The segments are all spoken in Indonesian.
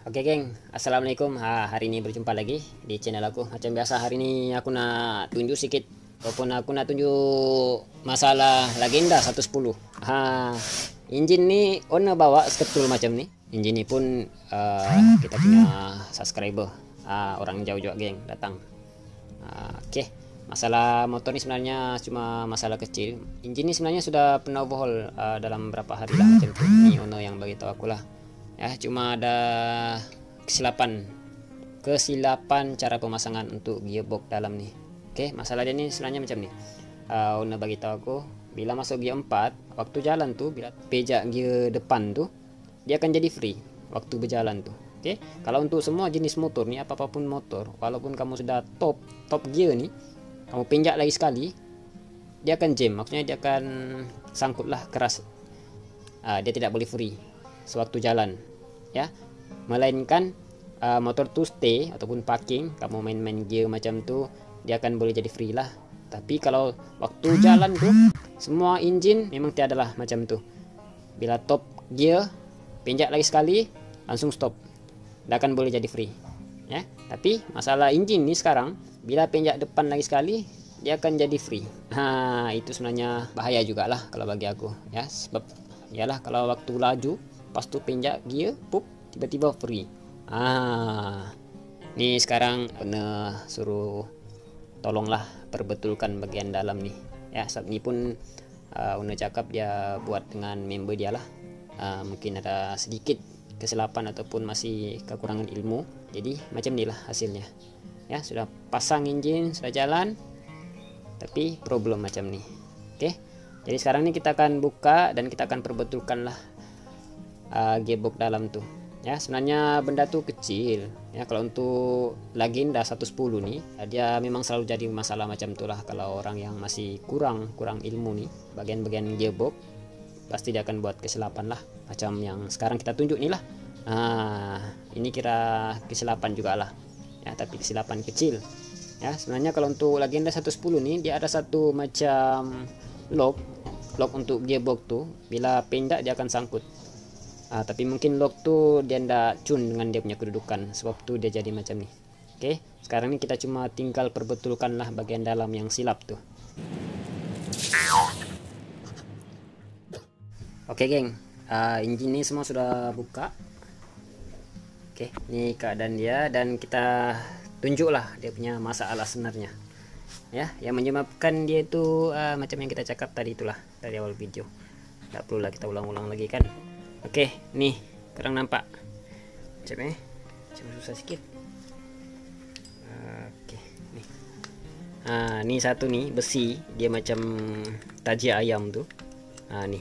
Oke geng, Assalamualaikum. Ha, Hari ini berjumpa lagi di channel aku. Macam biasa hari ini aku nak tunjuk sedikit Ataupun aku nak tunjuk masalah legenda 110 ha, Engine ni owner bawa seketul macam ni. Engine ni pun uh, kita punya subscriber. Uh, Orang jauh-jauh geng datang. Uh, Oke okay. Masalah motor ni sebenarnya cuma masalah kecil. Engine ni sebenarnya sudah pernah overhaul uh, dalam berapa hari lah macam tu. Ni owner yang beritahu aku lah ya cuma ada kesilapan. Kesilapan cara pemasangan untuk gearbox dalam ni. Oke masalah dia ni sebenarnya macam ni. Uh, owner bagi tahu aku bila masuk gear 4 waktu jalan tu bila pejak gear depan tu dia akan jadi free waktu berjalan tu. Oke kalau untuk semua jenis motor ni apa apapun motor walaupun kamu sudah top top gear ni kamu penjak lagi sekali dia akan jam. Maksudnya dia akan sangkutlah keras. Uh, dia tidak boleh free sewaktu jalan ya. Melainkan uh, motor tu stay ataupun parking kamu main-main gear macam tu dia akan boleh jadi free lah. Tapi kalau waktu jalan tu semua engine memang tiada lah macam tu. Bila top gear penjak lagi sekali langsung stop. Dia akan boleh jadi free ya. Tapi masalah engine ni sekarang bila penjak depan lagi sekali dia akan jadi free. Ha itu sebenarnya bahaya juga lah kalau bagi aku ya. Sebab yalah kalau waktu laju pas tu pinjak gear pup tiba-tiba free. Ah. Ni sekarang kena suruh tolonglah perbetulkan bagian dalam ni. Ya saat ni pun uh, Una cakap dia buat dengan member dia lah. Uh, mungkin ada sedikit kesilapan ataupun masih kekurangan ilmu. Jadi macam ni lah hasilnya. Ya sudah pasang engine sudah jalan tapi problem macam ni. Oke okay? jadi sekarang ni kita akan buka dan kita akan perbetulkan lah uh, gearbox dalam tuh. Ya sebenarnya benda tuh kecil. Ya kalau untuk legenda 110 nih ya, dia memang selalu jadi masalah macam itulah kalau orang yang masih kurang kurang ilmu nih bagian-bagian gearbox pasti dia akan buat kesilapan lah macam yang sekarang kita tunjuk nih lah. Nah ini kira kesilapan juga lah. Ya tapi kesilapan kecil. Ya sebenarnya kalau untuk legenda 110 nih dia ada satu macam lock lock untuk gearbox tuh. Bila pindah dia akan sangkut uh, tapi mungkin lock tu dia ndak cun dengan dia punya kedudukan sebab tu dia jadi macam ni. Oke sekarang ni kita cuma tinggal perbetulkan lah bagian dalam yang silap tu. Oke geng. Uh, engine ni semua sudah buka. Oke okay, ni keadaan dia dan kita tunjuklah dia punya masalah sebenarnya. Ya yang menyebabkan dia itu uh, macam yang kita cakap tadi itulah dari awal video. Tidak perlu lah kita ulang-ulang lagi kan Oke, nih kurang nampak. Coba ya. Coba susah sedikit. Oke, nih. Ah, ini satu nih besi, dia macam taji ayam tuh. Ah, nih.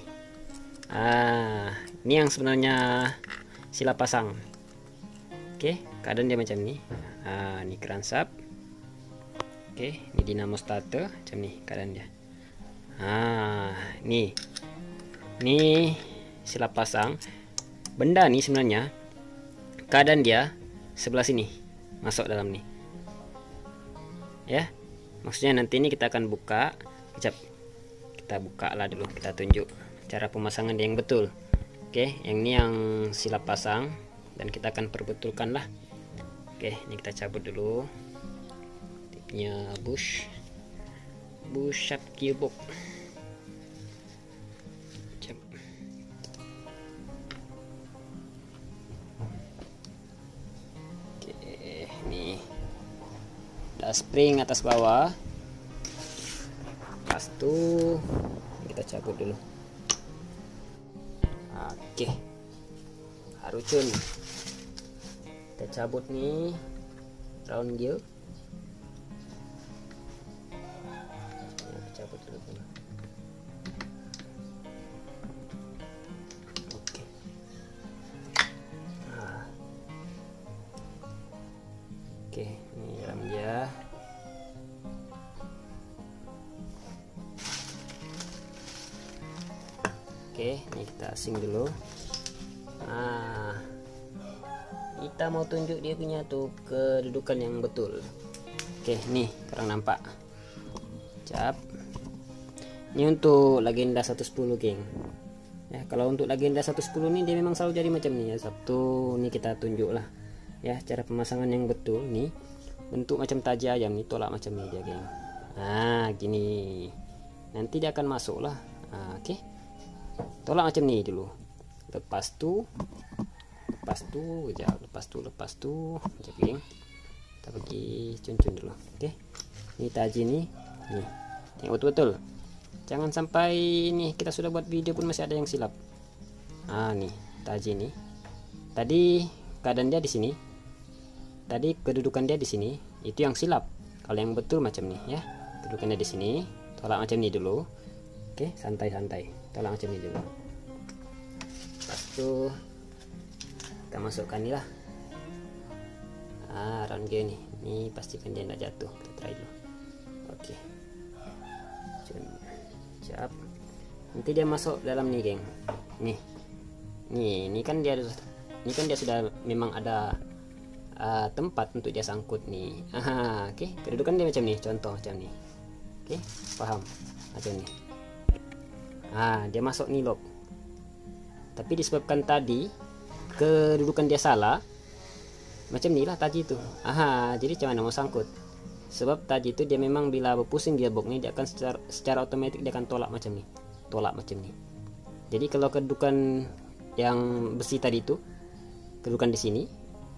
Ah, ini yang sebenarnya sila pasang. Oke, keadaan dia macam ini. Ah, ini kransap. Oke, ini dinamo starter macam nih keadaan dia. Ah, nih. Nih sila pasang. Benda nih sebenarnya keadaan dia sebelah sini masuk dalam nih ya maksudnya nanti ini kita akan buka kejap kita buka lah dulu kita tunjuk cara pemasangan yang betul. Oke yang ini yang sila pasang dan kita akan perbetulkan lah oke ini kita cabut dulu. Tipnya bush. Bush up gearbox spring atas bawah. Pas tuh kita cabut dulu. Oke. Harucun kita cabut nih round gear. Cabut dulu asing dulu. Nah kita mau tunjuk dia punya tuh kedudukan yang betul. Oke nih kurang nampak. Cap. Ini untuk legenda 110 geng. Ya kalau untuk legenda 110 ini dia memang selalu jadi macam ini ya Sabtu ini kita tunjuk lah ya cara pemasangan yang betul nih bentuk macam taji ayam nih tolak macam ini dia geng. Nah gini. Nanti dia akan masuk lah nah, oke okay. Tolak macam ini dulu. Lepas tu lepas tu ya lepas tu lepas tu geng kita pergi cun-cun dulu oke ini taji nih nih tengok betul-betul. Jangan sampai ini kita sudah buat video pun masih ada yang silap. Ah nih taji nih tadi keadaan dia di sini. Tadi kedudukan dia di sini. Itu yang silap. Kalau yang betul macam nih ya. Kedudukannya di sini tolak macam ini dulu. Oke santai-santai tolak macam ini dulu pas itu kita masukkan ini lah. Ah round gini ini pastikan dia tidak jatuh. Kita try dulu. Oke siap nanti dia masuk dalam nih geng. Nih nih ini kan dia ini kan dia sudah memang ada uh, tempat untuk dia sangkut nih oke okay. kedudukan dia macam nih contoh macam nih oke okay. paham macam nih ah dia masuk nih lock tapi disebabkan tadi kedudukan dia salah macam nih lah tadi itu aha jadi mana? Mau sangkut. Sebab tadi itu dia memang bila berpusing dia box ini dia akan secara, secara otomatis dia akan tolak macam ini tolak macam ini jadi kalau kedudukan yang besi tadi itu kedudukan di sini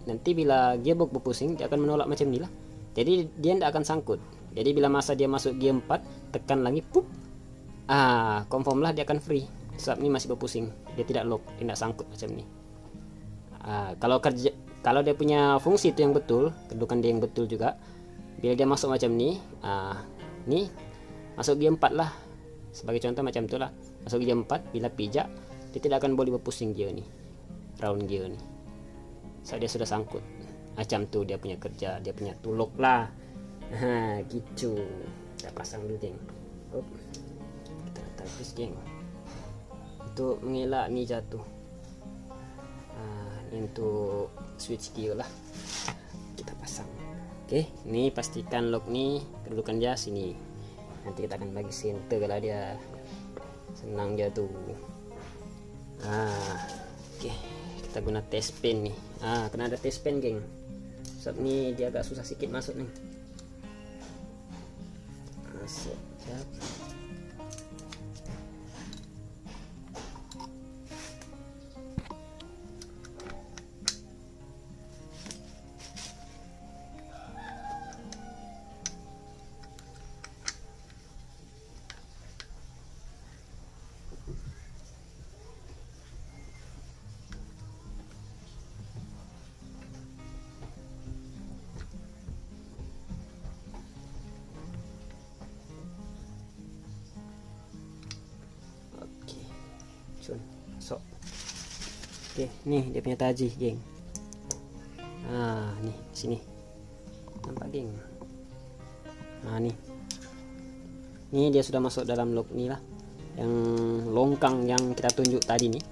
nanti bila gearbox berpusing dia akan menolak macam ini lah. Jadi dia tidak akan sangkut. Jadi bila masa dia masuk gear 4 tekan lagi pup ah confirm lah dia akan free. Sebab ini masih berpusing. Dia tidak lock tidak sangkut macam ini ah, kalau kerja kalau dia punya fungsi itu yang betul kedudukan dia yang betul juga bila dia masuk macam ni ah ni masuk gear 4 lah. Sebagai contoh macam itulah masuk gear 4 bila pijak dia tidak akan boleh berpusing gear ni. Round gear ni. So dia sudah sangkut. Macam tu dia punya kerja dia punya tuluk lah. Ha gitu. Kita pasang dulu. Terus geng untuk mengelak ni jatuh ini untuk switch gear lah kita pasang Oke, ini pastikan lock nih kedudukan dia sini. Nanti kita akan bagi center kalau dia senang dia tuh. Ah, oke, kita guna test pen nih. Ah, kena ada test pen, geng. Sebab nih dia agak susah sedikit masuk nih. Oke nih dia punya taji geng. Nah nih sini. Nampak geng? Nah nih. Ini dia sudah masuk dalam lock nih lah. Yang longkang yang kita tunjuk tadi nih.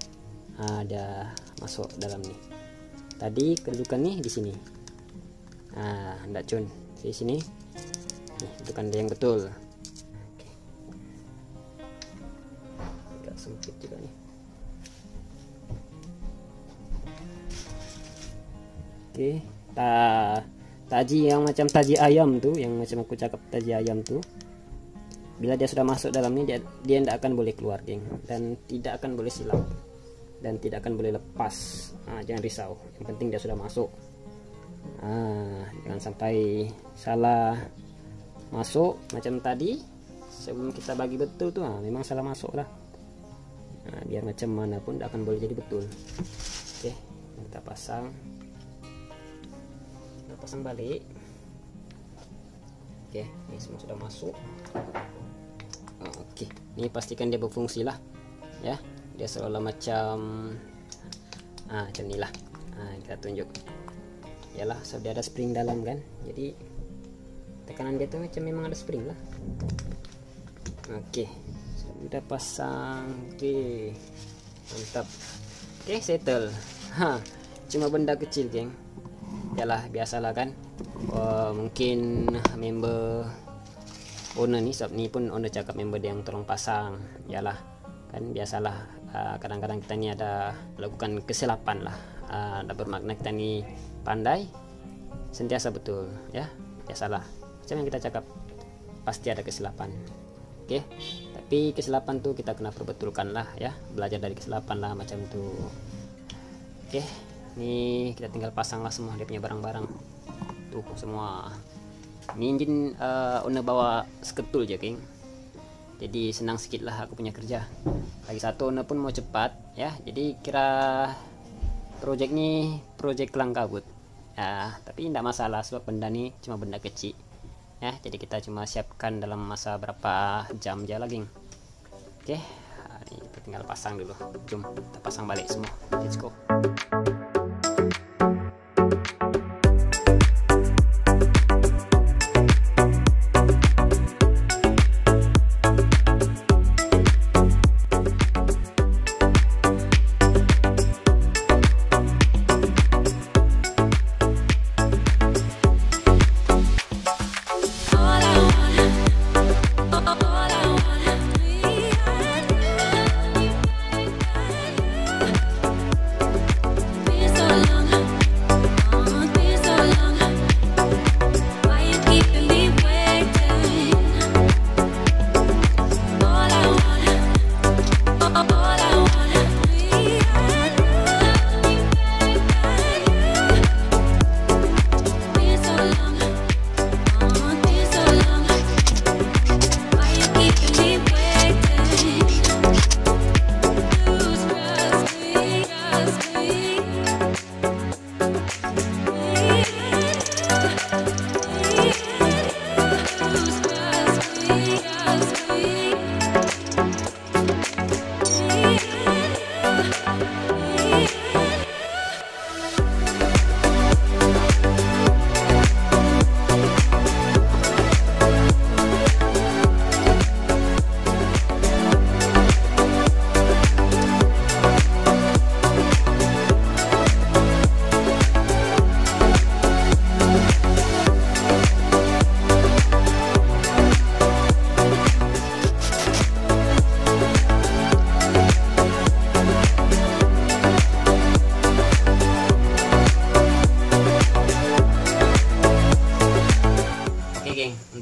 Ada masuk dalam nih. Tadi kedudukan nih di sini. Nah enggak cun. Di sini. Nih kedudukan yang betul oke ta taji yang macam taji ayam tuh yang macam aku cakap taji ayam tuh bila dia sudah masuk dalam ini dia dia tidak akan boleh keluar geng. Dan tidak akan boleh silap dan tidak akan boleh lepas. Nah, jangan risau. Yang penting dia sudah masuk. Jangan sampai salah masuk macam tadi. Sebelum kita bagi betul tuh ah, memang salah masuk lah. Nah, biar macam mana pun tidak akan boleh jadi betul. Oke kita pasang pasang balik. Oke ini semua sudah masuk. Oke ini pastikan dia berfungsi lah. Ya dia seolah macam ah macam inilah nah, kita tunjuk. Yalah sudah ada spring dalam kan? Jadi tekanan dia tuh macam memang ada spring lah. Oke sudah pasang. Oke mantap. Oke settle. Ha cuma benda kecil geng yalah biasalah kan. Uh, mungkin member owner ni sebab ni pun owner cakap member dia yang tolong pasang. Yalah kan biasalah. Uh, kadang-kadang kita ini ada melakukan kesilapan lah. Uh, bermakna kita ini pandai sentiasa betul ya. Ya salah macam yang kita cakap pasti ada kesilapan. Oke okay? tapi kesilapan tuh kita kena perbetulkan lah ya. Belajar dari kesilapan lah macam itu oke okay? Ini kita tinggal pasang lah semua dia punya barang-barang. Tuh semua. Ini engine uh, una bawa seketul aja king. Jadi senang sedikit lah aku punya kerja. Lagi satu Ona pun mau cepat ya. Jadi kira project ini project kelang kabut ya tapi tidak masalah sebab benda ini cuma benda kecil ya. Jadi kita cuma siapkan dalam masa berapa jam aja lagi oke ini kita tinggal pasang dulu. Jom kita pasang balik semua. Let's go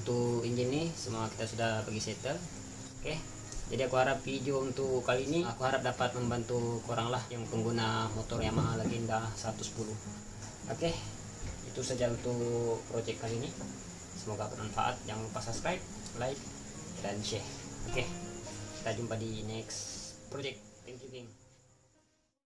untuk engine ini semua kita sudah bagi settle oke okay. jadi aku harap video untuk kali ini aku harap dapat membantu kurang lah yang pengguna motor Yamaha Legenda 110 oke okay. itu saja untuk project kali ini semoga bermanfaat jangan lupa subscribe like dan share oke okay. kita jumpa di next project